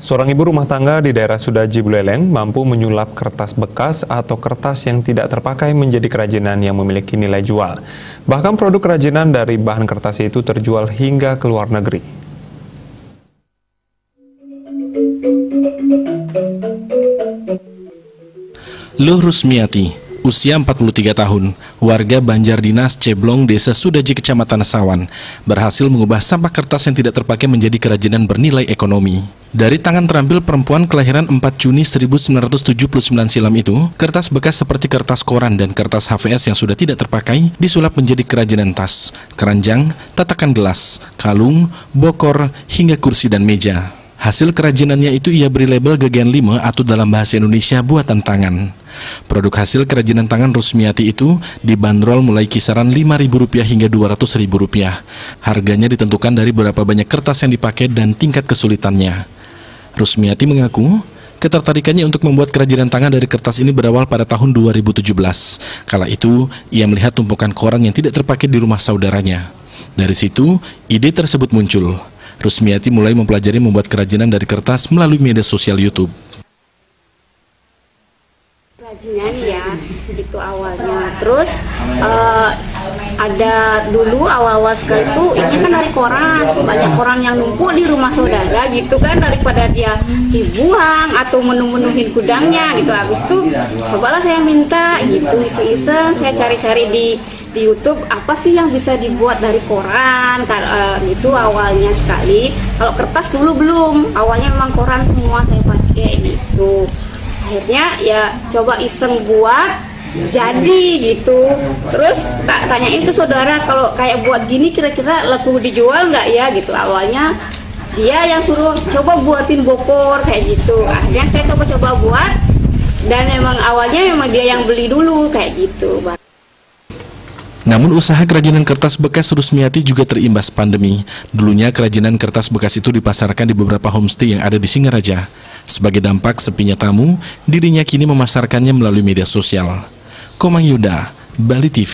Seorang ibu rumah tangga di daerah Sudaji Buleleng mampu menyulap kertas bekas atau kertas yang tidak terpakai menjadi kerajinan yang memiliki nilai jual. Bahkan produk kerajinan dari bahan kertas itu terjual hingga ke luar negeri. Luh Rusmiati, usia 43 tahun, warga Banjar Dinas Ceblong, Desa Sudaji, Kecamatan Sawan, berhasil mengubah sampah kertas yang tidak terpakai menjadi kerajinan bernilai ekonomi. Dari tangan terampil perempuan kelahiran 4 Juni 1979 silam itu, kertas bekas seperti kertas koran dan kertas HVS yang sudah tidak terpakai disulap menjadi kerajinan tas, keranjang, tatakan gelas, kalung, bokor, hingga kursi dan meja. Hasil kerajinannya itu ia beri label Gegen 5 atau dalam bahasa Indonesia buatan tangan. Produk hasil kerajinan tangan Rusmiati itu dibanderol mulai kisaran Rp5.000 hingga Rp200.000. Harganya ditentukan dari berapa banyak kertas yang dipakai dan tingkat kesulitannya. Rusmiati mengaku Ketertarikannya untuk membuat kerajinan tangan dari kertas ini berawal pada tahun 2017. Kala itu, ia melihat tumpukan koran yang tidak terpakai di rumah saudaranya. Dari situ, ide tersebut muncul. Rusmiati mulai mempelajari membuat kerajinan dari kertas melalui media sosial YouTube. Kerajinan ya, itu awalnya. Terus uh, ada dulu awal-awal sekali itu ini kan dari koran, banyak koran yang numpuk di rumah saudara gitu kan daripada dia dibuang atau menu-menuhin gudangnya gitu. Habis itu cobalah saya minta gitu iseng-iseng saya cari-cari di di YouTube apa sih yang bisa dibuat dari koran uh, itu awalnya sekali kalau kertas dulu belum awalnya memang koran semua saya pakai gitu akhirnya ya coba iseng buat jadi gitu. Terus tak tanyain ke saudara kalau kayak buat gini kira-kira laku dijual nggak ya gitu. Awalnya dia yang suruh coba buatin bokor kayak gitu. Akhirnya saya coba-coba buat dan memang awalnya memang dia yang beli dulu kayak gitu namun usaha kerajinan kertas bekas Rusmiati juga terimbas pandemi. Dulunya kerajinan kertas bekas itu dipasarkan di beberapa homestay yang ada di Singaraja. Sebagai dampak sepinya tamu, dirinya kini memasarkannya melalui media sosial. Komang Yuda, Bali TV